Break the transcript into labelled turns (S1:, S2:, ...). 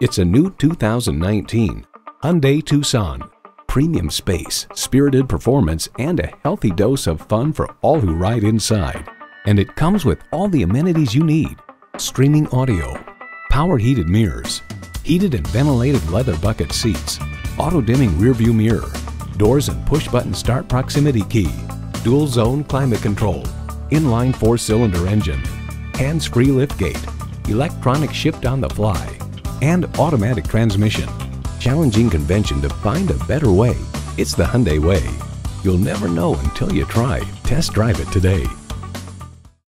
S1: It's a new 2019 Hyundai Tucson. Premium space, spirited performance, and a healthy dose of fun for all who ride inside. And it comes with all the amenities you need. Streaming audio, power heated mirrors, heated and ventilated leather bucket seats, auto dimming rearview mirror, doors and push button start proximity key, dual zone climate control, inline four cylinder engine, hands free liftgate, electronic shift on the fly, and automatic transmission. Challenging convention to find a better way. It's the Hyundai way. You'll never know until you try. Test drive it today.